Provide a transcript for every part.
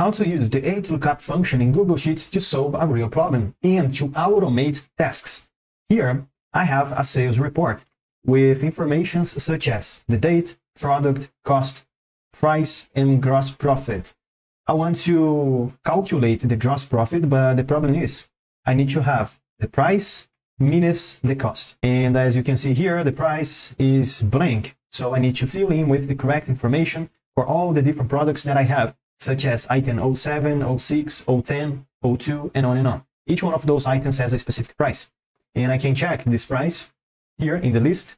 how to use the HLOOKUP function in Google Sheets to solve a real problem and to automate tasks. Here, I have a sales report with informations such as the date, product, cost, price, and gross profit. I want to calculate the gross profit, but the problem is I need to have the price minus the cost. And as you can see here, the price is blank. So I need to fill in with the correct information for all the different products that I have such as item 07, 06, 010, 02, and on and on. Each one of those items has a specific price. And I can check this price here in the list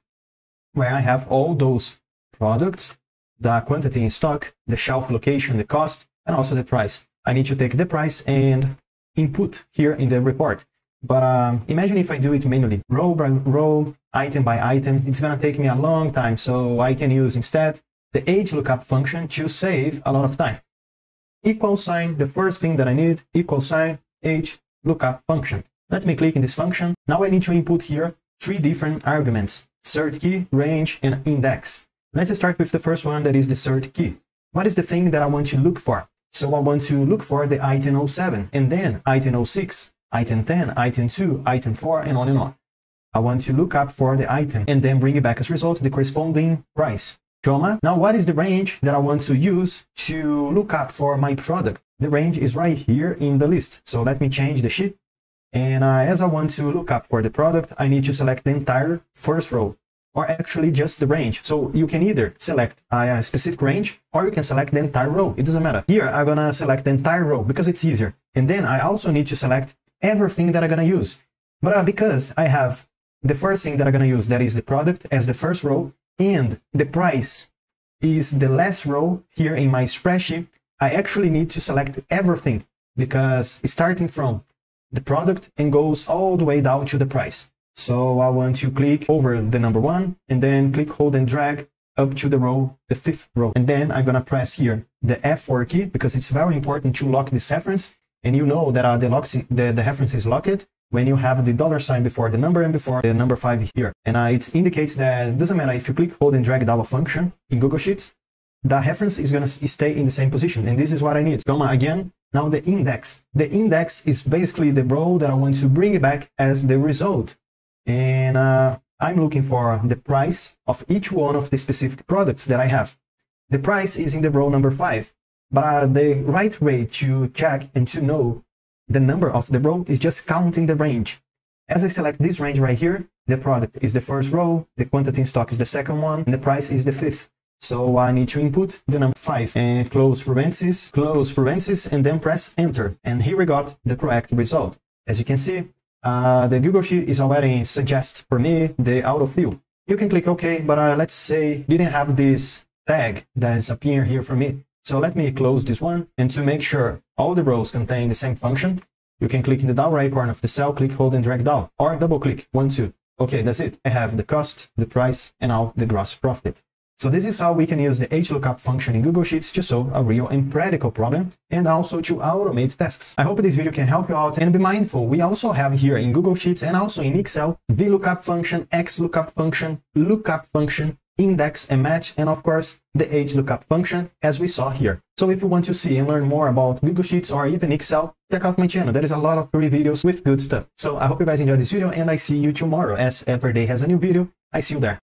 where I have all those products, the quantity in stock, the shelf location, the cost, and also the price. I need to take the price and input here in the report. But um, imagine if I do it manually, row by row, item by item, it's gonna take me a long time. So I can use instead the HLOOKUP function to save a lot of time equal sign, the first thing that I need, equal sign, h lookup function. Let me click in this function. Now I need to input here three different arguments, search key, range, and index. Let's start with the first one that is the search key. What is the thing that I want to look for? So I want to look for the item 07 and then item 06, item 10, item 2, item 4, and on and on. I want to look up for the item and then bring it back as result the corresponding price. Now, what is the range that I want to use to look up for my product? The range is right here in the list. So let me change the sheet. And uh, as I want to look up for the product, I need to select the entire first row or actually just the range. So you can either select a specific range or you can select the entire row. It doesn't matter. Here, I'm gonna select the entire row because it's easier. And then I also need to select everything that I'm gonna use. But uh, because I have the first thing that I'm gonna use, that is the product as the first row, and the price is the last row here in my spreadsheet, I actually need to select everything because it's starting from the product and goes all the way down to the price. So I want to click over the number one and then click, hold and drag up to the row, the fifth row. And then I'm going to press here the F4 key because it's very important to lock this reference. And you know that uh, the, lock, the, the reference is locked when you have the dollar sign before the number and before the number 5 here. And uh, it indicates that doesn't matter if you click, hold, and drag a function in Google Sheets, the reference is going to stay in the same position. And this is what I need. Comma again, now the index. The index is basically the row that I want to bring it back as the result. And uh, I'm looking for the price of each one of the specific products that I have. The price is in the row number 5. But uh, the right way to check and to know the number of the row is just counting the range. As I select this range right here, the product is the first row, the quantity in stock is the second one, and the price is the fifth. So I need to input the number 5 and close parentheses, close parentheses, and then press enter. And here we got the correct result. As you can see, uh, the Google Sheet is already suggest for me the autofill. You can click OK, but uh, let's say didn't have this tag that is appearing here for me. So let me close this one. And to make sure all the rows contain the same function, you can click in the down right corner of the cell, click, hold, and drag down, or double click, one, two. Okay, that's it. I have the cost, the price, and now the gross profit. So this is how we can use the HLOOKUP function in Google Sheets to solve a real and practical problem and also to automate tasks. I hope this video can help you out and be mindful, we also have here in Google Sheets and also in Excel, VLOOKUP function, XLOOKUP function, LOOKUP function, index and match, and of course, the HLOOKUP function as we saw here. So if you want to see and learn more about Google Sheets or even Excel, check out my channel. There is a lot of free videos with good stuff. So I hope you guys enjoyed this video and I see you tomorrow as every day has a new video. I see you there.